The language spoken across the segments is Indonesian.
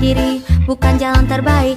diri bukan jalan terbaik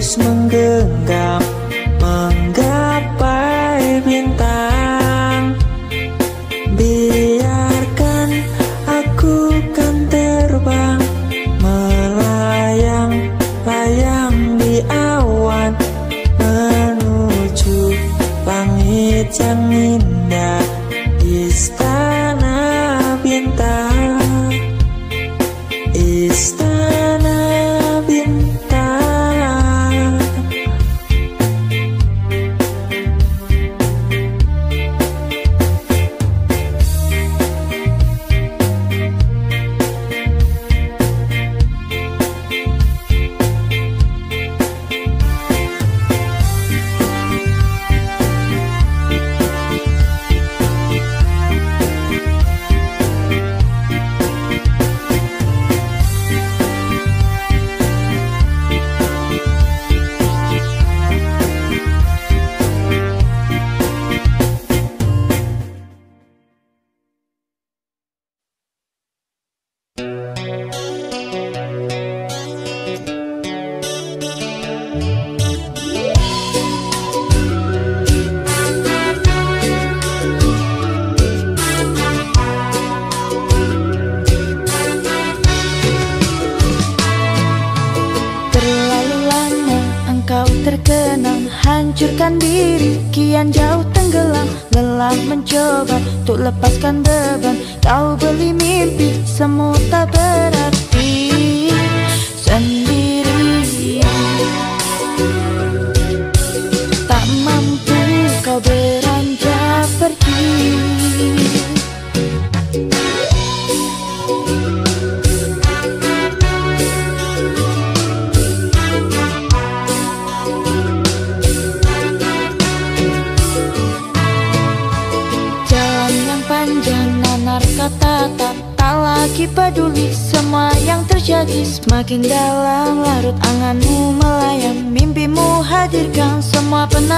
Istana bintang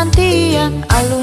nanti yang alun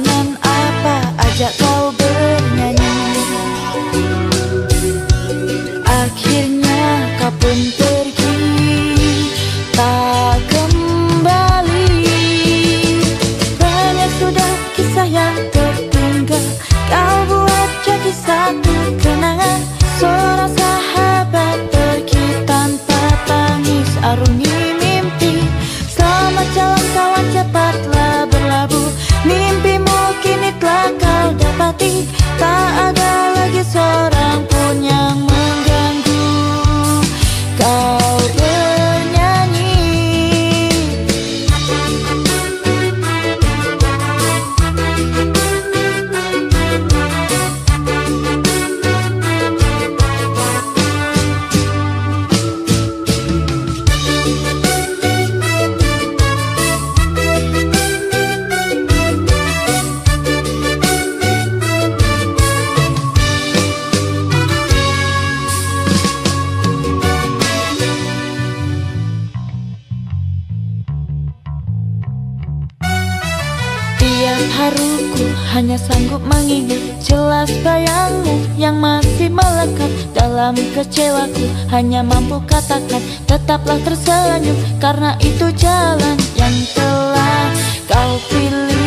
aku hanya mampu katakan Tetaplah tersenyum karena itu jalan yang telah kau pilih.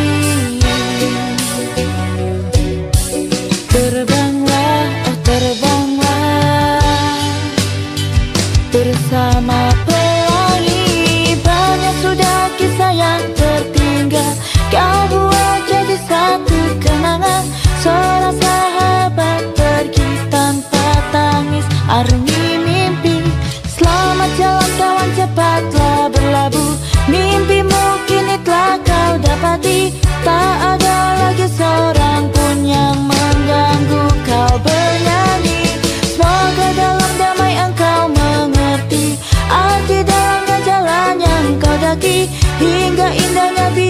Terbanglah, oh terbanglah Bersama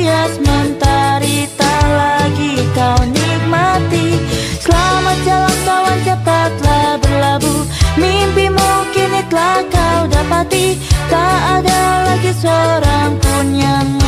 hias mentari tak lagi kau nikmati. Selamat jalan kawan cepatlah berlabuh. Mimpimu kini telah kau dapati. Tak ada lagi seorang pun yang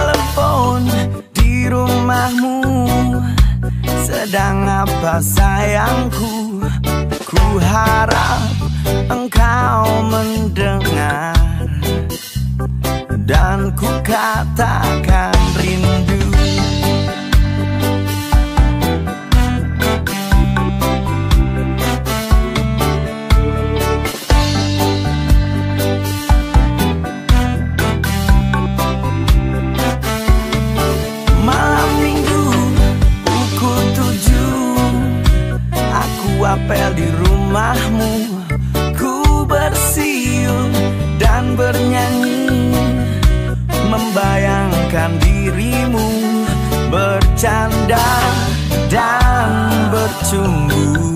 telepon di rumahmu. Sedang apa sayangku? Ku harap engkau mendengar Dan ku katakan rindu. apel di rumahmu Ku bersiul dan bernyanyi Membayangkan dirimu Bercanda dan bercumbu.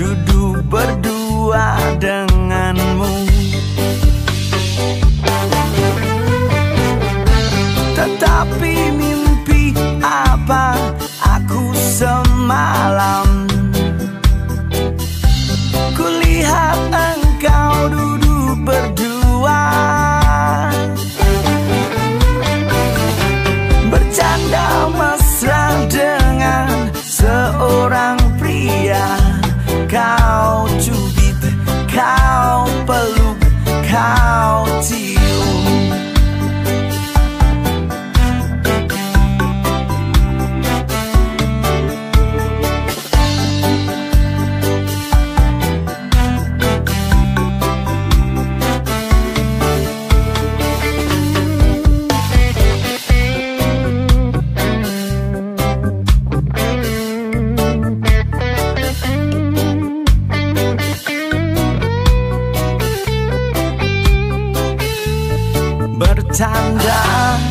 Duduk berdua denganmu. Tetapi mimpi apa aku semalam bercanda dan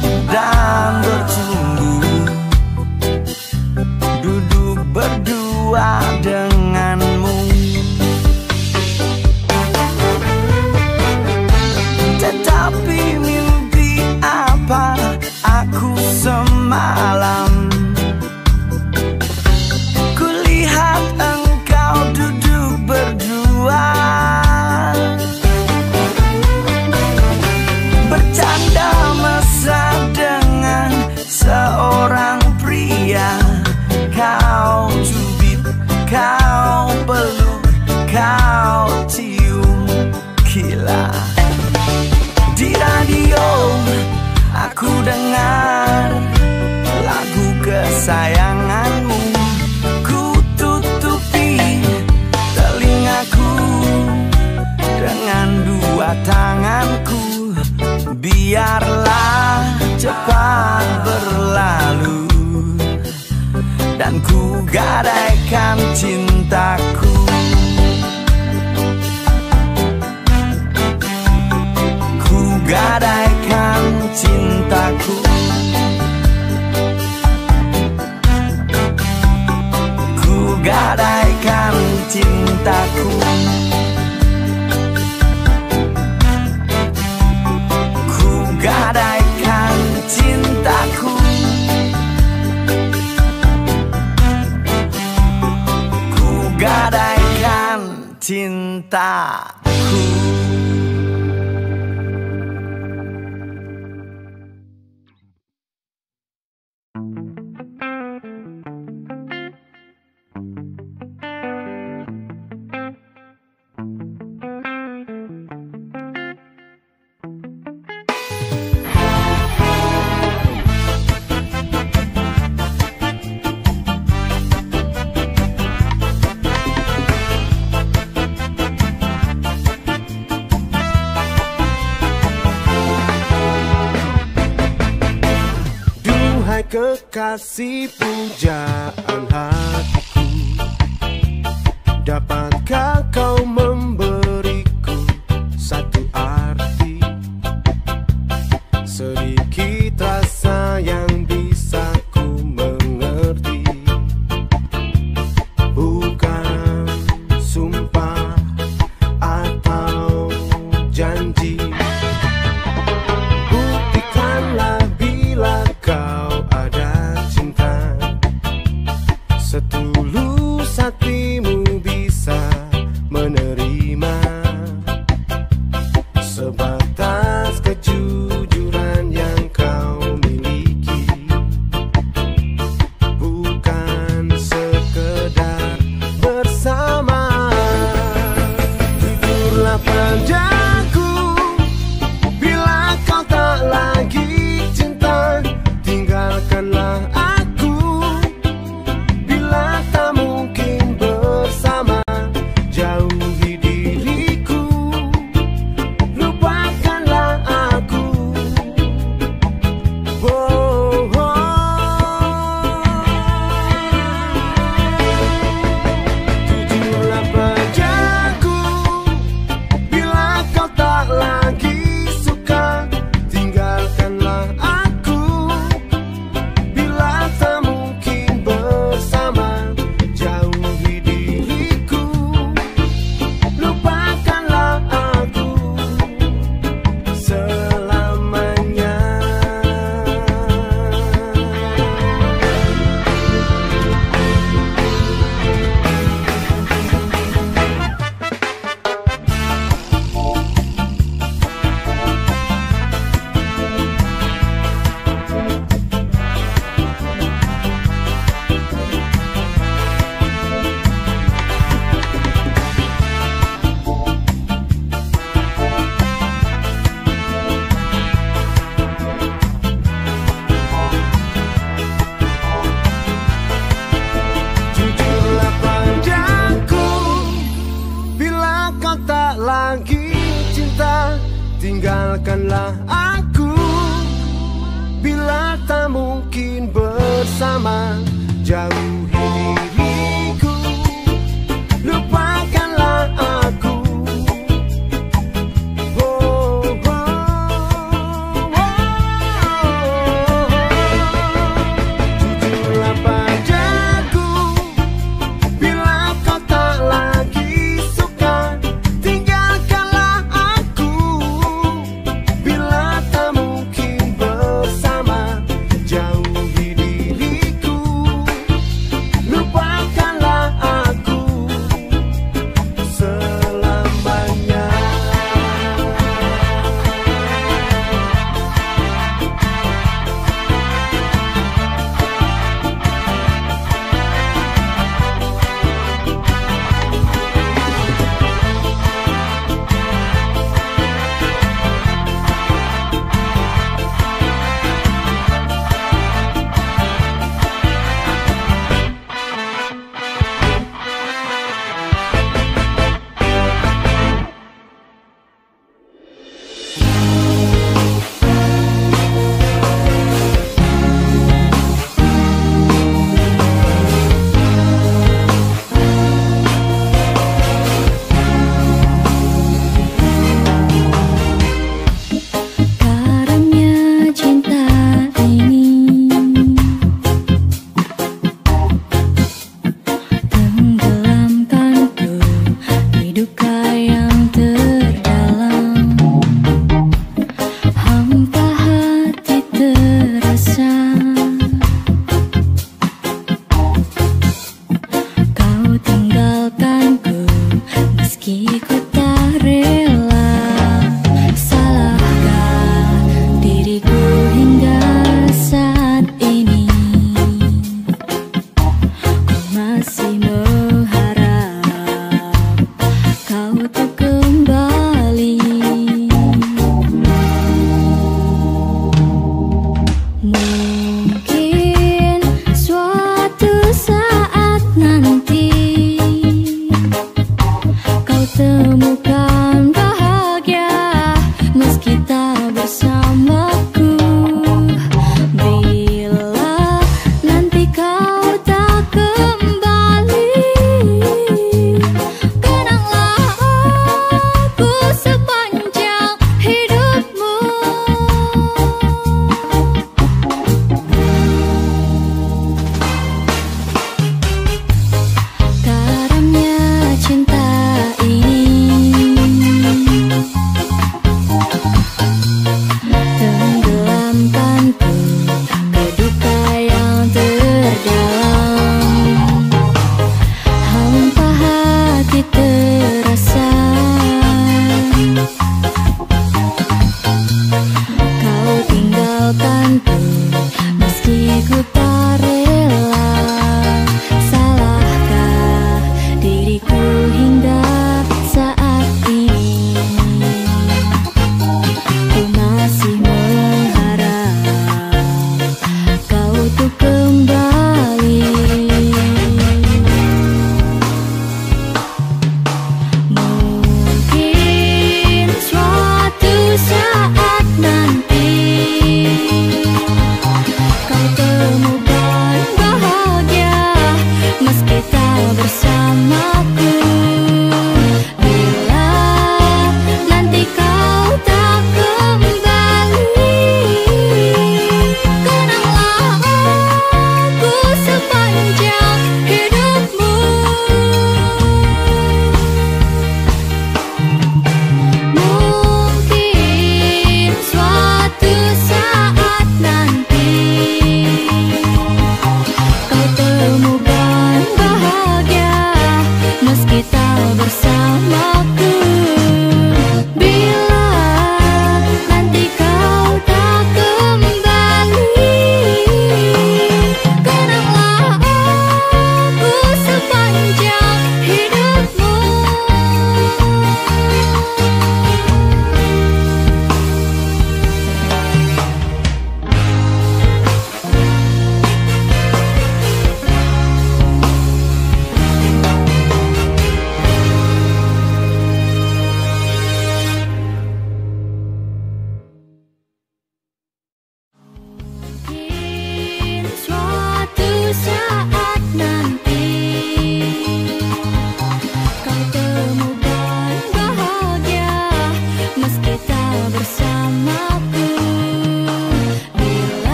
se podia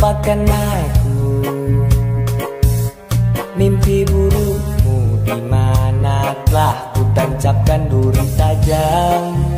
lupakan aku. Mimpi burukmu di mana telah ku tancapkan duri tajam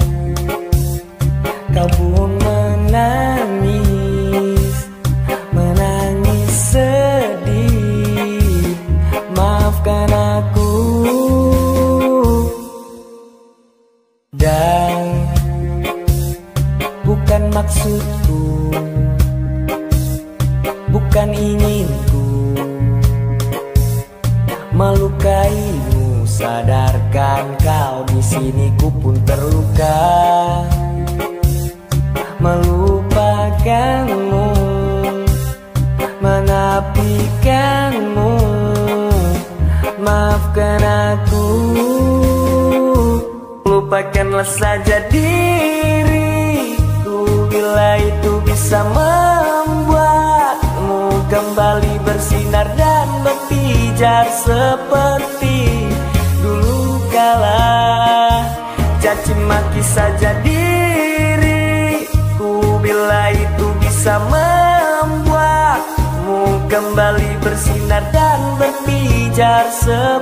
kembali bersinar dan berpijar seperti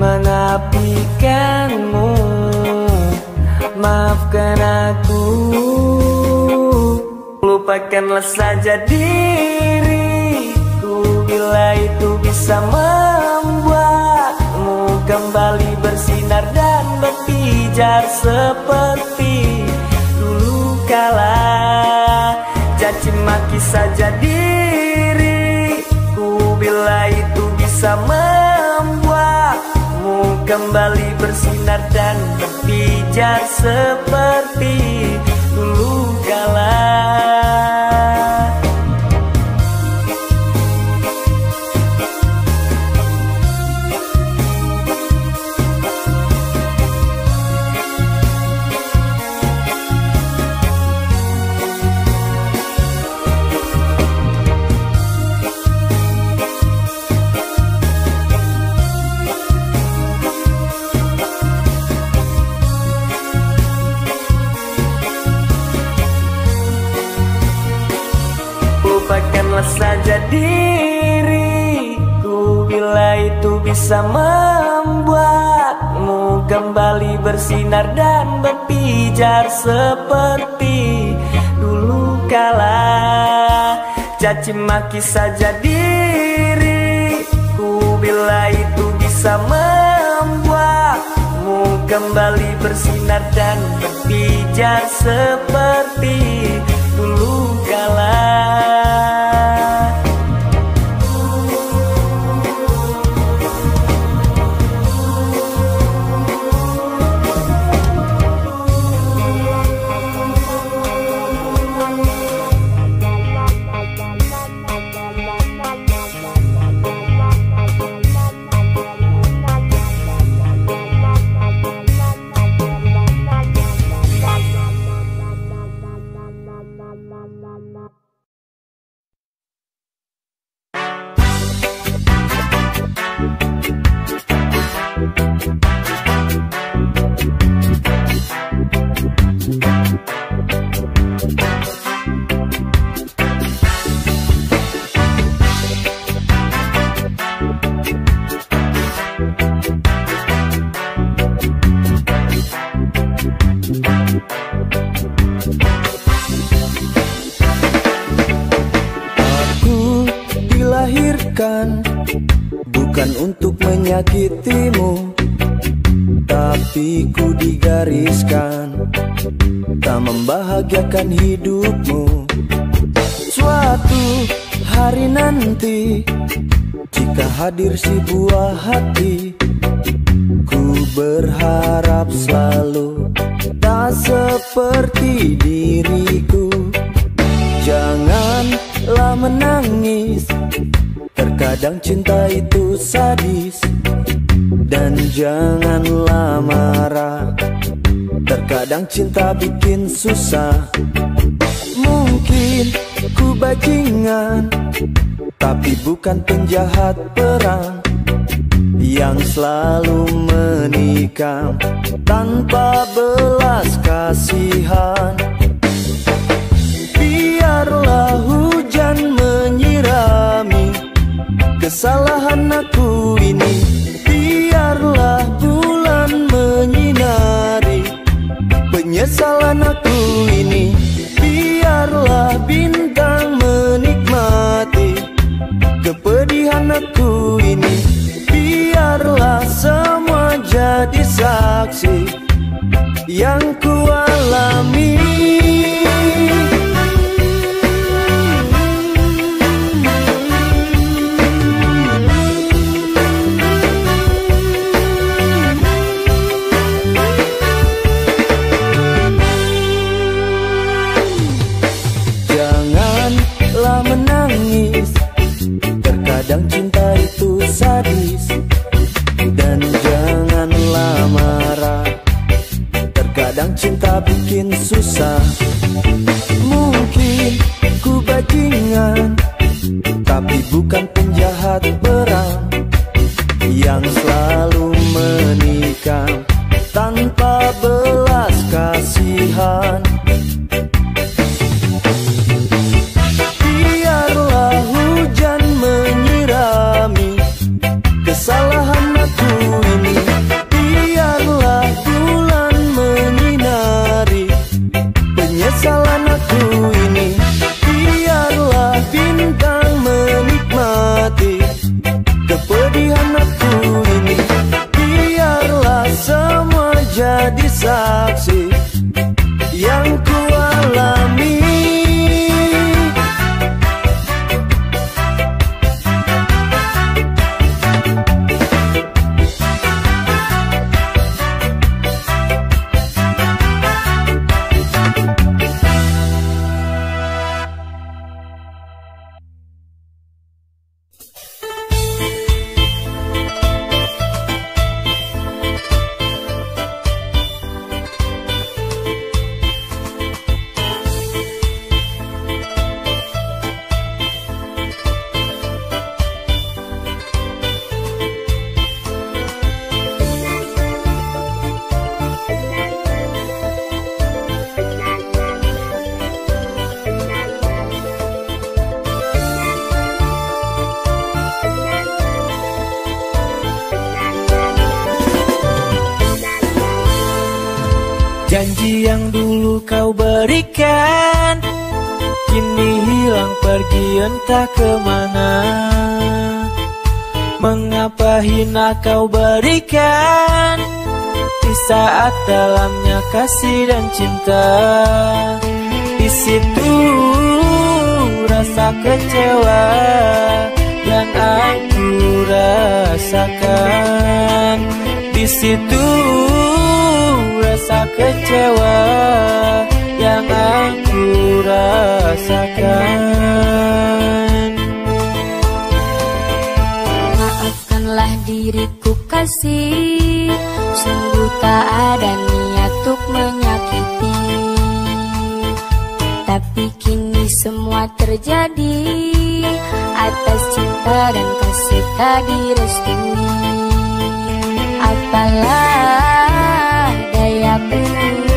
Menapikanmu. Maafkan aku. Lupakanlah saja diriku. Bila itu bisa membuatmu Kembali bersinar dan berpijar Seperti dulu kala. Caci maki saja diriku. Bila itu bisa membuatmu Kembali bersinar dan berpijar Seperti dulu Saja diriku. Bila itu bisa membuatmu Kembali bersinar dan berpijar Seperti dulu kala. Caci maki saja diriku. Bila itu bisa membuatmu Kembali bersinar dan berpijar Seperti valor. entah ke mana. Mengapa hina kau berikan Di saat dalamnya kasih dan cinta? Di situ rasa kecewa Yang aku rasakan. Di situ rasa kecewa yang aku rasakan. Maafkanlah diriku kasih Sungguh tak ada niat untuk menyakiti. Tapi kini semua terjadi Atas cinta dan kasih tadi restui Apalah daya dayaku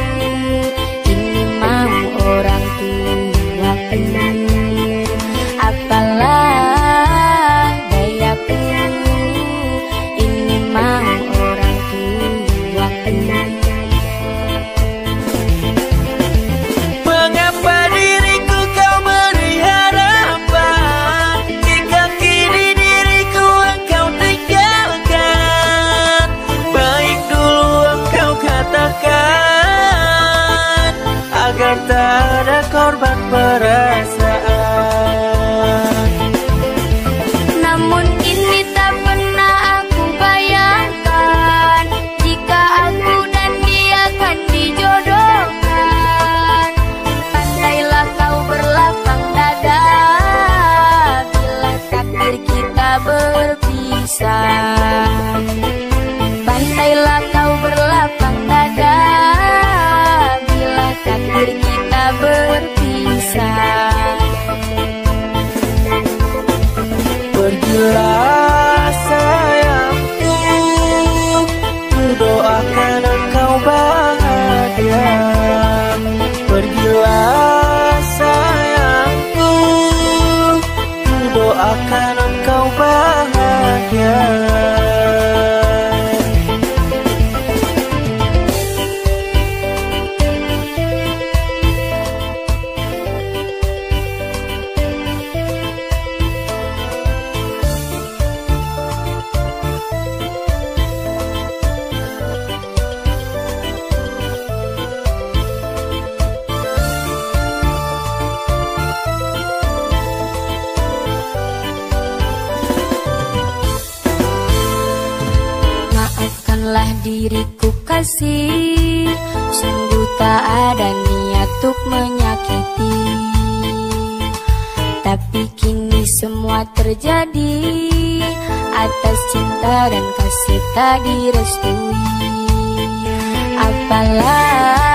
Tapi kini semua terjadi. Atas cinta dan kasih tadi restui Apalah